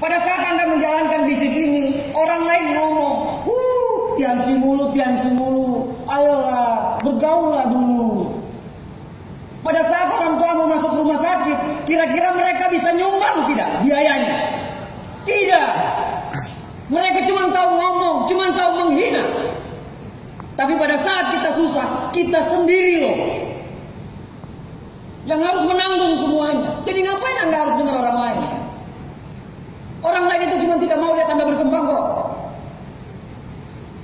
Pada saat Anda menjalankan bisnis ini, orang lain ngomong, "Uh, tiang si mulu, tiang si mulu. Ayolah, bergaullah dulu." Pada saat orang tua mau masuk rumah sakit, kira-kira mereka bisa nyumbang tidak biayanya? Tidak. Mereka cuma tahu ngomong, cuma tahu menghina. Tapi pada saat kita susah, kita sendiri loh. Yang harus menanggung semuanya. Jadi ngapain Anda harus dengar orang lain? Orang lain itu cuma tidak mau lihat Anda berkembang kok.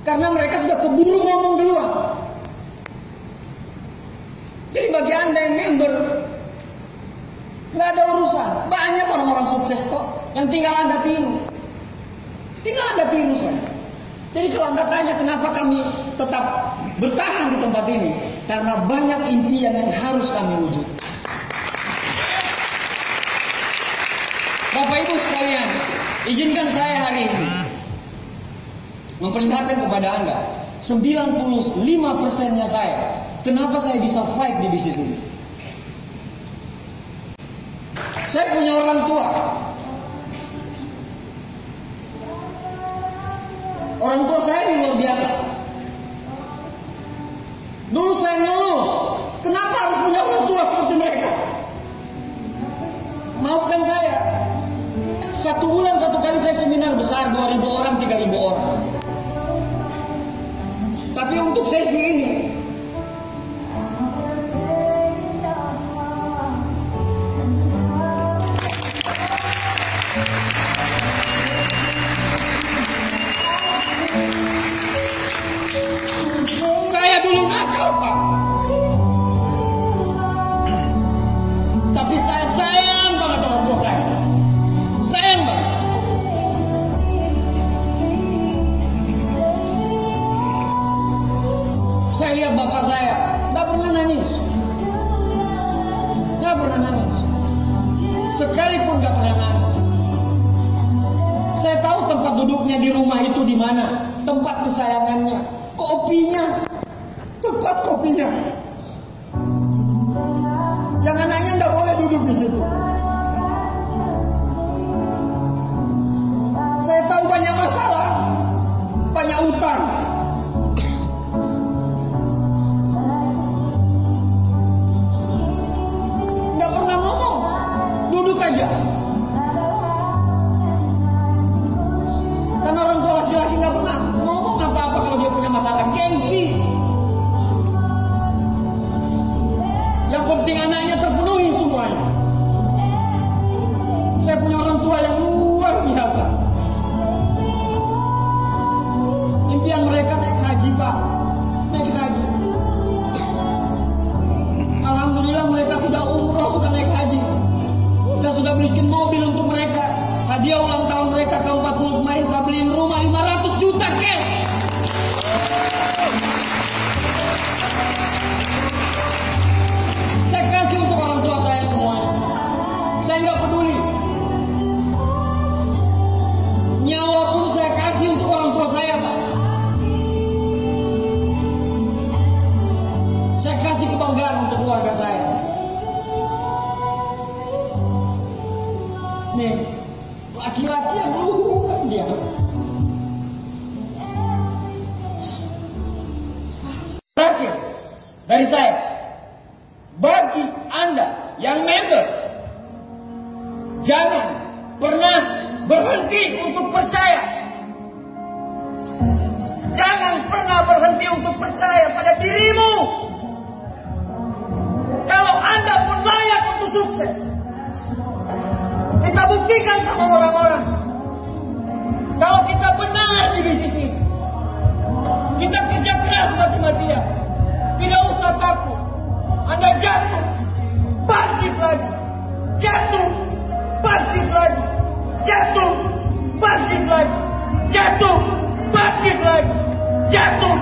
Karena mereka sudah keburu ngomong duluan. Jadi bagi Anda yang member, nggak ada urusan. Banyak orang-orang sukses kok, yang tinggal Anda tiru. Tinggal Anda tiru saja. Jadi kalau Anda tanya kenapa kami tetap bertahan di tempat ini, karena banyak impian yang harus kami wujud. Bapak Ibu sekalian, izinkan saya hari ini memperlihatkan kepada Anda 95 persennya saya Kenapa saya bisa fight di bisnis ini? Saya punya orang tua. Orang tua saya ini luar biasa. Dulu saya ngeluh, kenapa harus punya orang tua seperti mereka? Maafkan saya. Satu bulan satu kali saya seminar besar 2000 orang, 3000 orang. Tapi untuk sesi ini bapak saya, nggak pernah nangis. Nggak pernah nangis. Sekalipun nggak pernah nangis. Saya tahu tempat duduknya di rumah itu di mana, tempat kesayangannya, kopinya, tempat kopinya. Jangan nanya nggak boleh duduk di situ. Saya tahu banyak masalah, banyak utang. Bikin mobil untuk mereka. Hadiah ulang tahun mereka ke 40 kemarin saya beliin rumah 500 Nih, laki-laki yang luar dia. Terakhir dari saya, bagi Anda yang member, jangan pernah berhenti untuk percaya. Jangan pernah berhenti untuk percaya pada dirimu. Kita buktikan sama orang-orang. Kalau kita benar di bisnis ini. Kita kerja keras mati-matian. Tidak usah takut. Anda jatuh. Bangkit lagi. Jatuh. Bangkit lagi. Jatuh. Bangkit lagi. Jatuh. Bangkit lagi. Jatuh.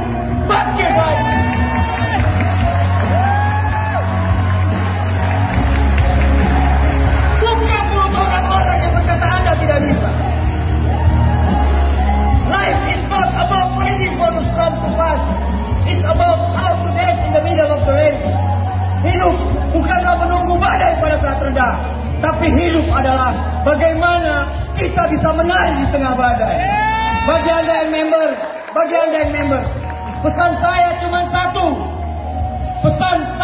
tapi hidup adalah bagaimana kita bisa menari di tengah badai. Bagi anda yang member, bagi anda yang member, pesan saya cuma satu. Pesan.